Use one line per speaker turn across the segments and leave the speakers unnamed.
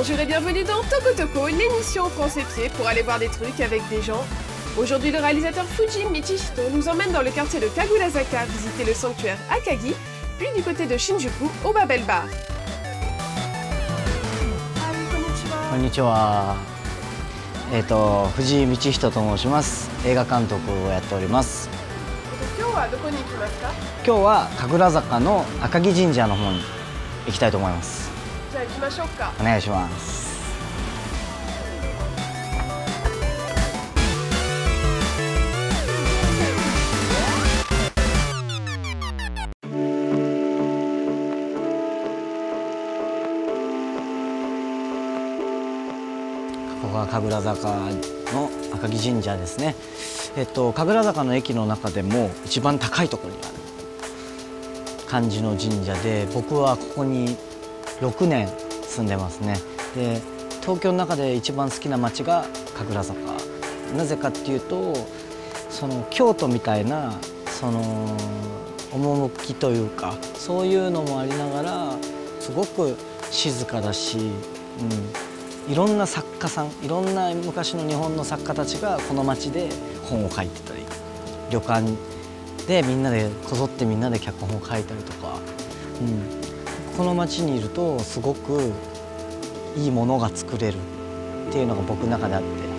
Bonjour et bienvenue dans Toko Toko, l'émission prend ses pieds pour aller voir des trucs avec des gens. Aujourd'hui, le réalisateur Fuji Michihito nous emmène dans le quartier de Kagurazaka visiter le sanctuaire Akagi, puis du côté de Shinjuku au Babel Bar.
こんにちは。えっ、と藤井道人と申します。映画監督をやっております。
今日はどこに行きますか
今日は神楽坂の赤城神社の方に行きたいと思います。
ゃあ行きましょうか。
お願いします。ここが神楽坂の赤城神社ですね。えっと神楽坂の駅の中でも一番高いところにある感じの神社で、僕はここに6年住んでますね。で、東京の中で一番好きな街が神楽坂。なぜかっていうと、その京都みたいなその趣というかそういうのもありながらすごく静かだし、うん、いろんな作家さんいろんな昔の日本の作家たちがこの町で本を書いてたり旅館でみんなでこぞってみんなで脚本を書いたりとか、うん、この町にいるとすごくいいものが作れるっていうのが僕の中であって。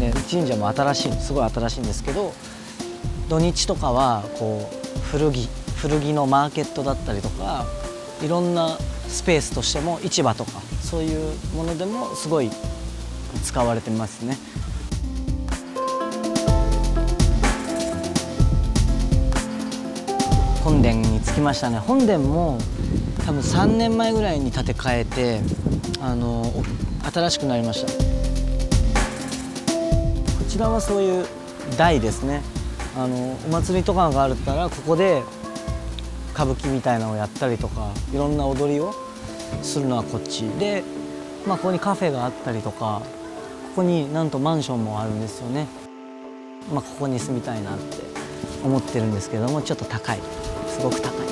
ね、神社も新しいすごい新しいんですけど土日とかはこう古着古着のマーケットだったりとかいろんなスペースとしても市場とかそういうものでもすごい使われてますね。本殿に着きましたね。本殿も多分3年前ぐらいに建て替えてあの新しくなりました。こちらはそういう台ですね。あのお祭りとかがあるったらここで歌舞伎みたいなのをやったりとかいろんな踊りをするのはこっち。で、まあ、ここにカフェがあったりとかここになんとマンションもあるんですよね、まあ、ここに住みたいなって思ってるんですけどもちょっと高い。すごく高い。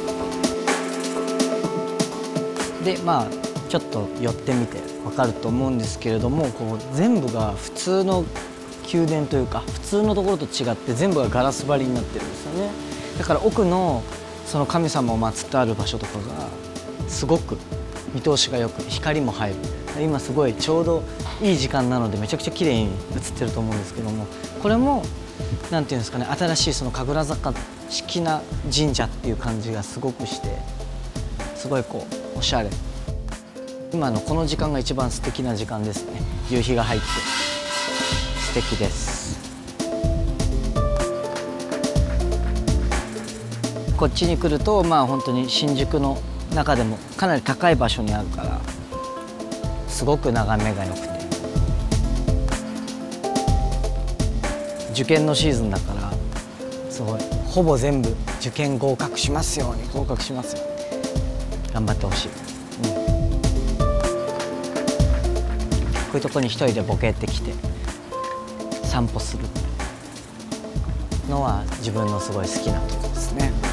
でまあちょっと寄ってみて分かると思うんですけれどもこう全部が普通の宮殿というか普通のところと違って全部がガラス張りになってるんですよね。だから奥のその神様を祀ってある場所とかがすごく見通しがよく光も入る。今すごいちょうどいい時間なのでめちゃくちゃ綺麗に映ってると思うんですけどもこれもなんていうんですかね新しいその神楽坂式な神社っていう感じがすごくしてすごいこうおしゃれ。今のこの時間が一番素敵な時間ですね。夕日が入って。素敵です。こっちに来るとまあ本当に新宿の中でもかなり高い場所にあるからすごく眺めが良くて。受験のシーズンだからほぼ全部受験合格しますように。合格しますよ。頑張ってほしい、うん、こういうとこに一人でボケってきて散歩するのは自分のすごい好きなとこですね。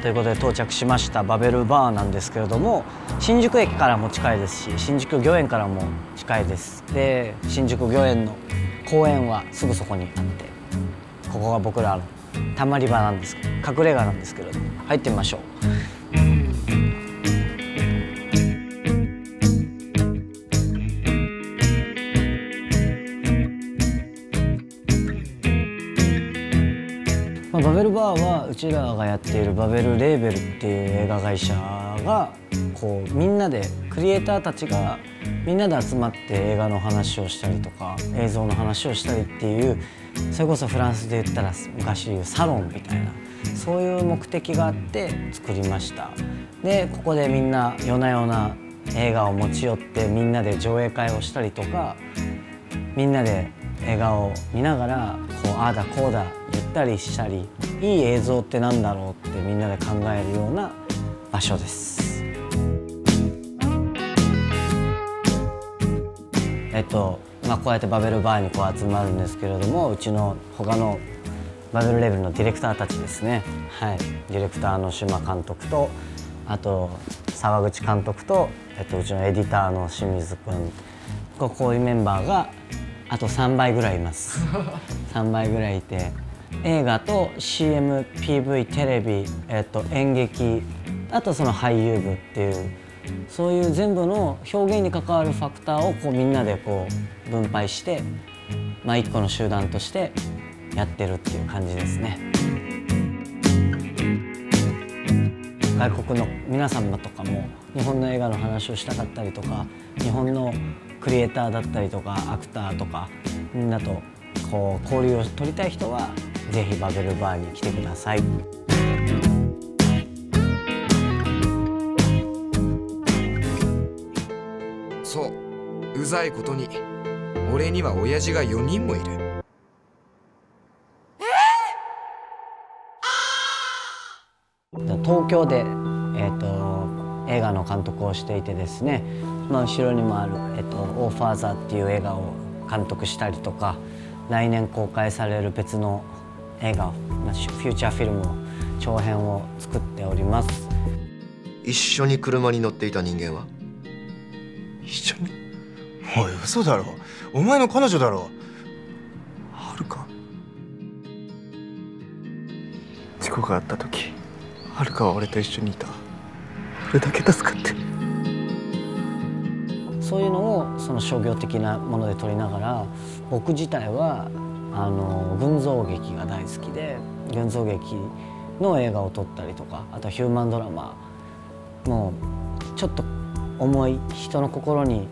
ということで到着しましたバベルバーなんですけれども新宿駅からも近いですし新宿御苑からも近いです。で新宿御苑の公園はすぐそこにあってここが僕らのたまり場なんです隠れ家なんですけれども入ってみましょう。バベルバーはうちらがやっているバベルレーベルっていう映画会社がこうみんなでクリエイターたちがみんなで集まって映画の話をしたりとか映像の話をしたりっていうそれこそフランスで言ったら昔言うサロンみたいなそういう目的があって作りました。でここでみんな夜な夜な映画を持ち寄ってみんなで上映会をしたりとかみんなで映画を見ながらこうああだこうだったりしたりいい映像ってなんだろうってみんなで考えるような場所です。えっとまあ、こうやってバベルバーにこう集まるんですけれどもうちの他のバベルレベルのディレクターたちですね、はい、ディレクターの島監督とあと沢口監督と、えっと、うちのエディターの清水君こういうメンバーがあと3倍ぐらいいます。3倍ぐらいいて映画と CMPV テレビ、えっと、演劇あとその俳優部っていうそういう全部の表現に関わるファクターをこうみんなでこう分配して、まあ、一個の集団としてやってるっていう感じですね。外国の皆様とかも日本の映画の話をしたかったりとか日本のクリエイターだったりとかアクターとかみんなとこう交流を取りたい人はぜひバベルバーに来てください。
そううざいことに俺には親父が4人もいる。
東京で、えーと、映画の監督をしていてですね、まあ、後ろにもある「えーと、オーファーザー」っていう映画を監督したりとか来年公開される別の映画、まあ、フューチャーフィルムの長編を作っております。
一緒に車に乗っていた人間は？
一緒に？おい嘘だろ。お前の彼女だろ。はるか。事故があった時はるかは俺と一緒にいた。それだけ助かって
そういうのをその商業的なもので撮りながら僕自体はあの群像劇が大好きで群像劇の映画を撮ったりとかあとヒューマンドラマもうちょっと重い人の心に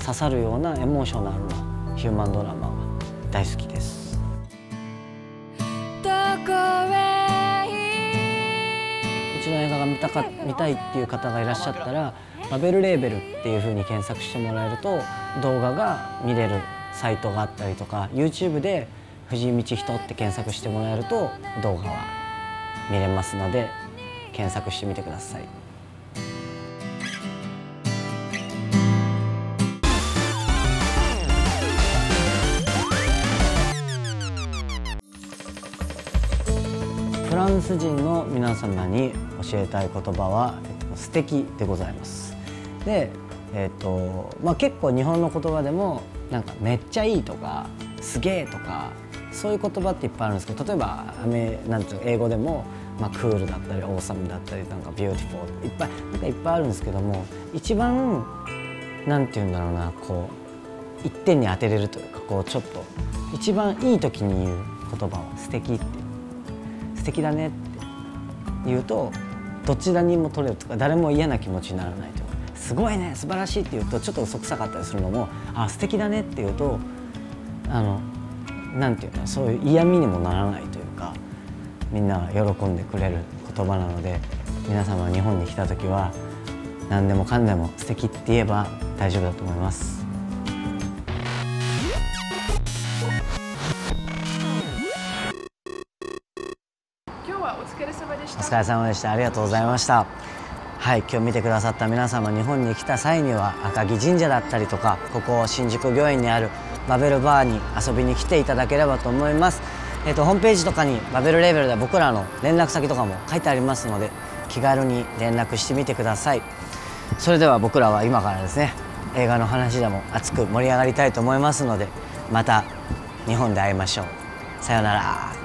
刺さるようなエモーショナルなヒューマンドラマが大好きです。うちの映画が見たか見たいっていう方がいらっしゃったらバベルレーベルっていうふうに検索してもらえると動画が見れるサイトがあったりとか YouTube で「藤井道人」って検索してもらえると動画は見れますので検索してみてください。フランス人の皆様に教えたい言葉は「素敵でございます。で、えーとまあ、結構日本の言葉でもなんかめっちゃいいとかすげえとかそういう言葉っていっぱいあるんですけど例えばアメなんていう英語でも、まあ、 cool だったり awesome だったりなんか beautiful いっぱいなんかいっぱいあるんですけども一番なんていうんだろうなこう一点に当てれるというかこうちょっと一番いい時に言う言葉は素敵って素敵だねって言うとどちらにも取れるとか誰も嫌な気持ちにならないとかすごいね素晴らしいって言うとちょっと嘘くさかったりするのもあ素敵だねって言うとあのなんていうかそういう嫌味にもならないというかみんなが喜んでくれる言葉なので皆様日本に来た時は何でもかんでも素敵って言えば大丈夫だと思います。お疲れ様でした。ありがとうございました。はい今日見てくださった皆様日本に来た際には赤城神社だったりとかここ新宿御苑にあるバベルバーに遊びに来ていただければと思います。えーと、ホームページとかにバベルレーベルでは僕らの連絡先とかも書いてありますので気軽に連絡してみてください。それでは僕らは今からですね映画の話でも熱く盛り上がりたいと思いますのでまた日本で会いましょう。さようなら。